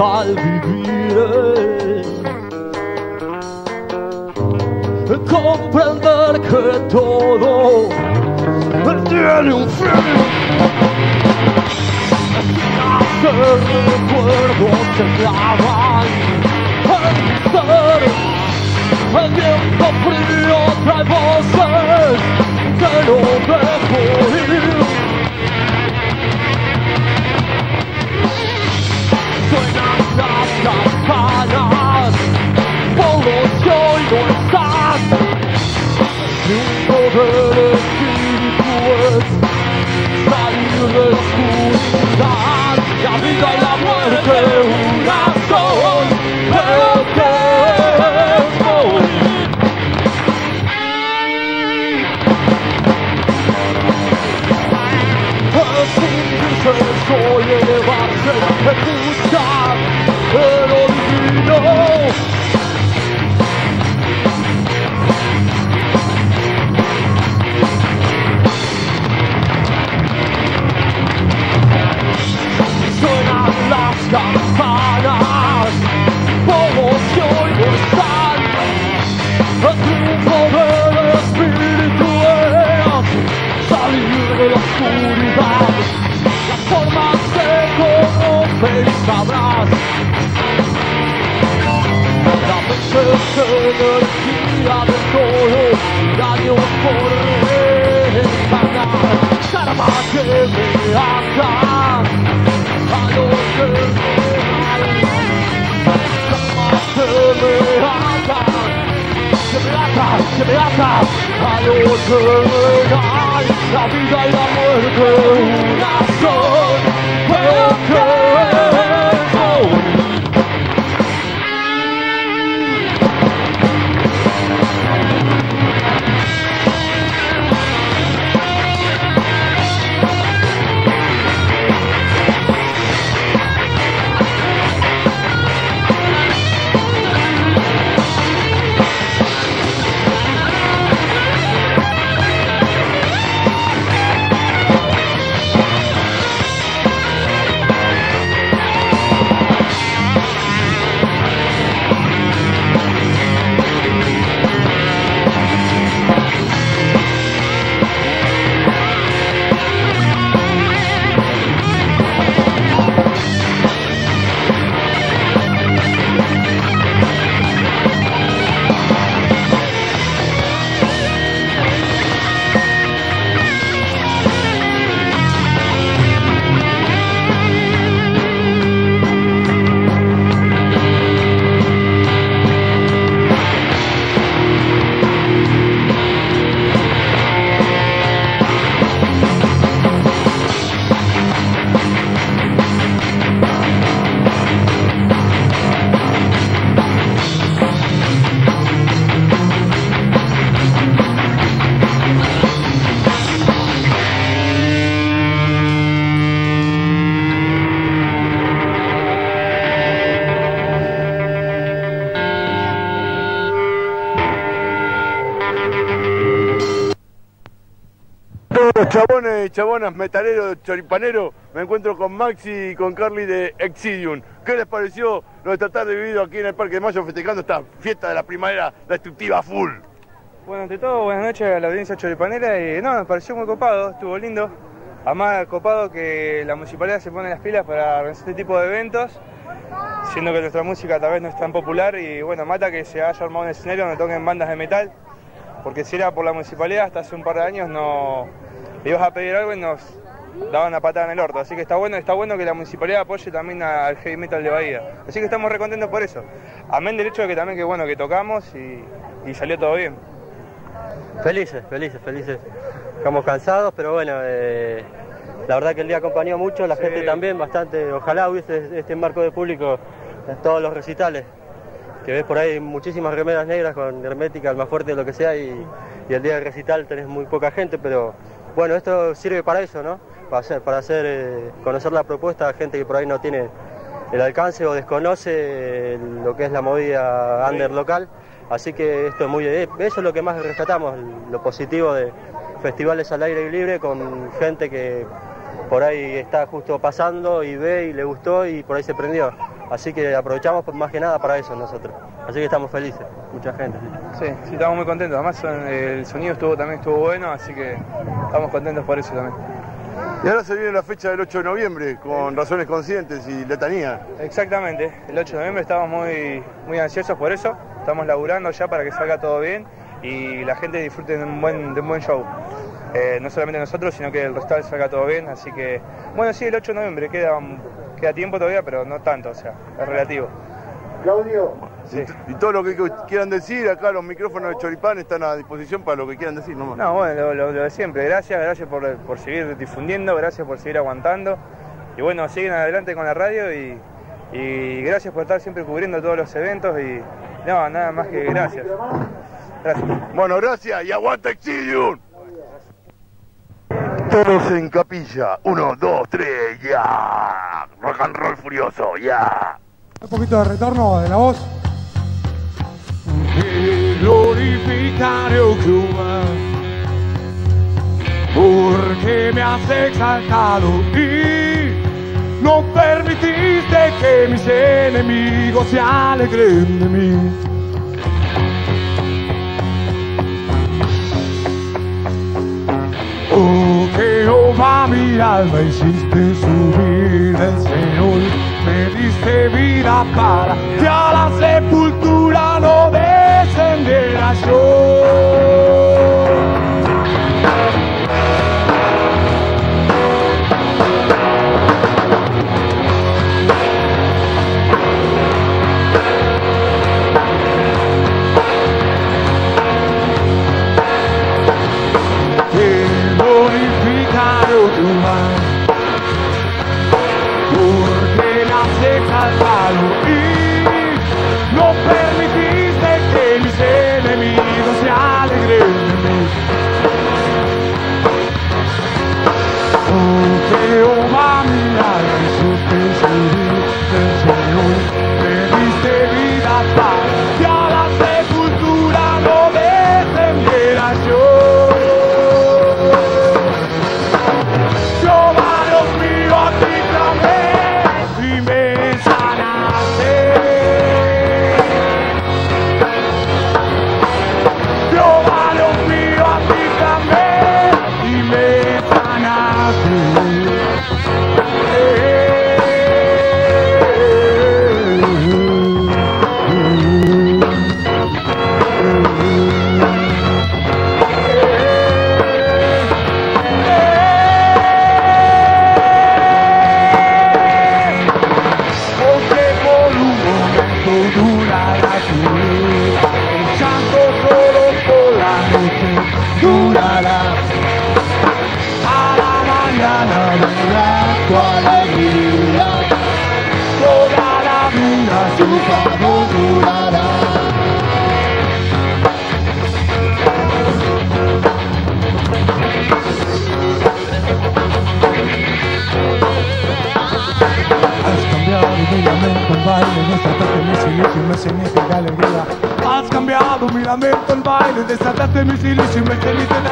al vivir. Comprender que todo tiene un fin. Que recuerdos se clavan ser. El viento frío trae voces que no dejo ir. Campanas por los que hoy no están. Mundo del espíritu es salir de vida la muerte La vida y chabonas, metaleros, choripaneros, me encuentro con Maxi y con Carly de Exidium. ¿Qué les pareció lo de tratar de vivir aquí en el Parque de Mayo festejando esta fiesta de la primavera destructiva full? Bueno, ante todo, buenas noches a la audiencia choripanera y no, me pareció muy copado, estuvo lindo. Además, copado que la municipalidad se pone las pilas para organizar este tipo de eventos, siendo que nuestra música tal vez no es tan popular y bueno, mata que se haya armado un escenario donde toquen bandas de metal, porque si era por la municipalidad hasta hace un par de años no ibas a pedir algo y nos daban una patada en el orto, así que está bueno, está bueno que la municipalidad apoye también al heavy metal de Bahía, así que estamos recontentos por eso. Amén del hecho de que también que bueno que tocamos y, y salió todo bien. Felices, felices, felices. Estamos cansados, pero bueno, eh, la verdad que el día acompañó mucho, la Sí. gente también bastante. Ojalá hubiese este marco de público en todos los recitales. Que ves por ahí muchísimas remeras negras con hermética, el más fuerte, lo que sea, y, y el día del recital tenés muy poca gente, pero bueno, esto sirve para eso, ¿no? Para hacer, para hacer eh, conocer la propuesta a gente que por ahí no tiene el alcance o desconoce eh, lo que es la movida under local. Así que esto es muy... eh, Eso es lo que más rescatamos, lo positivo de festivales al aire libre con gente que por ahí está justo pasando y ve y le gustó y por ahí se prendió. Así que aprovechamos más que nada para eso nosotros. Así que estamos felices, mucha gente. Sí, sí, estamos muy contentos. Además el sonido estuvo también estuvo bueno, así que estamos contentos por eso también. Y ahora se viene la fecha del 8 de noviembre con razones conscientes y letanía. Exactamente, el 8 de noviembre estamos muy, muy ansiosos por eso, estamos laburando ya para que salga todo bien y la gente disfrute de un buen, de un buen show. Eh, no solamente nosotros, sino que el restaurante salga todo bien, así que, bueno, sí, el 8 de noviembre queda, queda tiempo todavía, pero no tanto, o sea, es relativo. Claudio, y, todo lo que quieran decir, acá los micrófonos de Choripán están a disposición para lo que quieran decir nomás. No, bueno, lo, de siempre, gracias, gracias por, por, seguir difundiendo, gracias por seguir aguantando. Y bueno, siguen adelante con la radio y, y gracias por estar siempre cubriendo todos los eventos y no, nada más que gracias. Gracias. Bueno, gracias y aguanta Exidium. Todos en capilla. Uno, dos, tres, ya. Rock and roll furioso, ya. Un poquito de retorno de la voz. glorificare Jehová, porque me has exaltado y no permitiste que mis enemigos se alegren de mí. Oh Jehová, mi alma hiciste subir del Señor, me diste vida la sepultura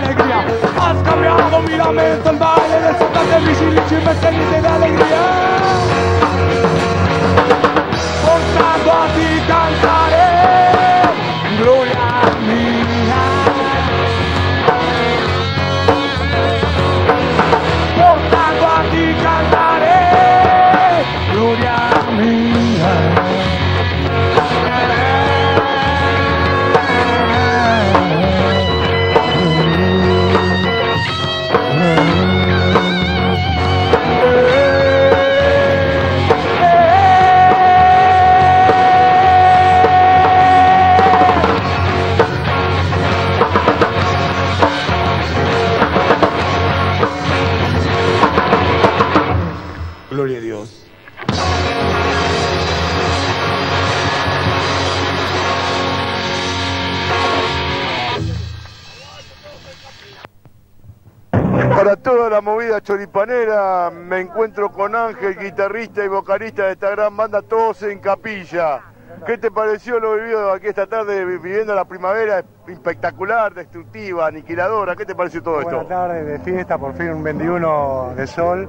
alegría. Has cambiado mi lamento el baile, desataste mi silencio y me ceniste de alegría. Has Para toda la movida choripanera, me encuentro con Ángel, guitarrista y vocalista de esta gran banda, todos en capilla. ¿Qué te pareció lo vivido aquí esta tarde, viviendo la primavera espectacular, destructiva, aniquiladora? ¿Qué te pareció todo Buenas esto? tardes de fiesta, por fin un 21 de sol.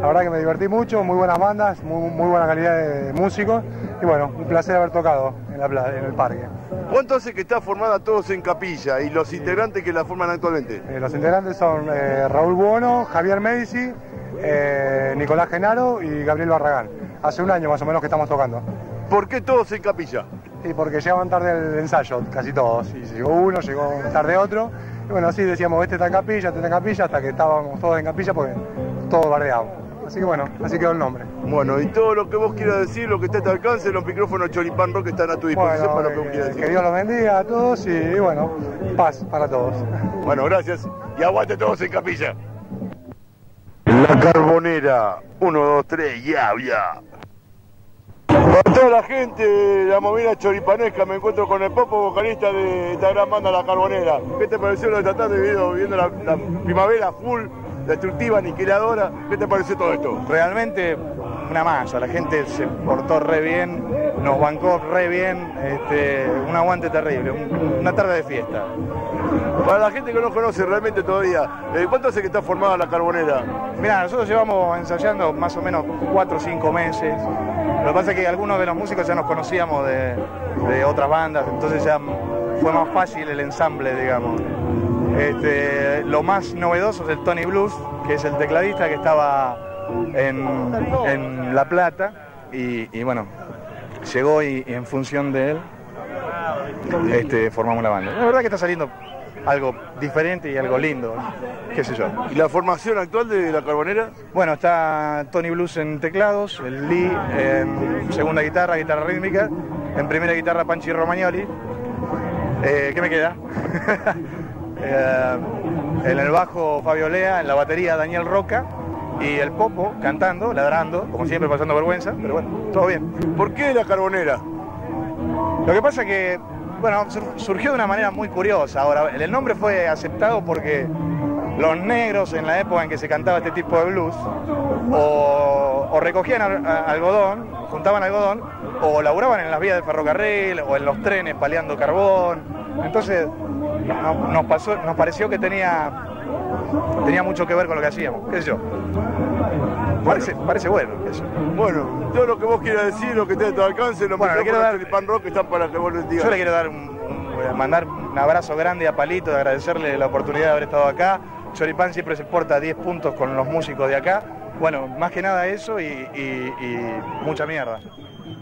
La verdad que me divertí mucho, muy buenas bandas, muy, muy buena calidad de músicos y bueno, un placer haber tocado en, la, pla- en el parque. ¿Cuánto hace que está formada todos en capilla y los integrantes que la forman actualmente? Eh, los integrantes son eh, Raúl Buono, Javier Medici, eh, Nicolás Genaro y Gabriel Barragán. Hace un año más o menos que estamos tocando. ¿Por qué todos en capilla? Y porque llegaban tarde al ensayo, casi todos. Y llegó uno, llegó tarde otro. Y bueno, así decíamos, este está en capilla, este está en capilla, hasta que estábamos todos en capilla porque todos bardeaban. Así que bueno, así quedó el nombre. Bueno, y todo lo que vos quieras decir, lo que esté a tu alcance, los micrófonos Choripán Rock están a tu disposición Bueno, para lo que vos eh, quieras que decir. Dios los bendiga a todos y bueno, paz para todos. Bueno, gracias. Y aguante todos en capilla. La Carbonera. Uno, dos, tres, ya, ya. Para toda la gente la movida choripanesca, me encuentro con el Popo, vocalista de esta gran banda La Carbonera. ¿Qué te pareció lo de tratar de video, viendo la, la primavera full, destructiva, aniquiladora? ¿Qué te pareció todo esto? realmente una masa, la gente se portó re bien, nos bancó re bien, este, un aguante terrible, un- una tarde de fiesta. Para la gente que no conoce realmente todavía, eh, ¿cuánto hace que está formada La Carbonera? Mirá, nosotros llevamos ensayando más o menos 4 o 5 meses. Lo que pasa es que algunos de los músicos ya nos conocíamos de, de otras bandas, entonces ya fue más fácil el ensamble, digamos. Este, lo más novedoso es el Tony Blues, que es el tecladista que estaba en, en La Plata y, y bueno, llegó y, y en función de él este, formamos la banda. La verdad que está saliendo algo diferente y algo lindo, qué sé yo. ¿Y la formación actual de La Carbonera? Bueno, está Tony Blues en teclados, el Lee en segunda guitarra, guitarra rítmica, en primera guitarra Panchi Romagnoli. Eh, ¿Qué me queda? Eh, en el bajo Fabio Lea, en la batería Daniel Roca y el Popo cantando, ladrando, como siempre pasando vergüenza, pero bueno, todo bien. ¿Por qué La Carbonera? Lo que pasa que, bueno, sur- surgió de una manera muy curiosa. Ahora, el nombre fue aceptado porque los negros en la época en que se cantaba este tipo de blues, o, o recogían al- a- algodón, juntaban algodón, o laburaban en las vías de ferrocarril, o en los trenes paleando carbón. Entonces, no- nos, pasó, nos pareció que tenía, tenía mucho que ver con lo que hacíamos, qué sé yo. Parece, parece bueno, qué sé yo. Bueno, todo lo que vos quieras decir, lo que esté a tu alcance, los Bueno, le quiero dar- Choripán Rock están para que vos digas. Yo le quiero dar un, un- mandar un abrazo grande a Palito, de agradecerle la oportunidad de haber estado acá. Choripán siempre se porta 10 puntos con los músicos de acá. Bueno, más que nada eso y, y- y mucha mierda.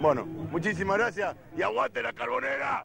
Bueno, muchísimas gracias y aguante la carbonera.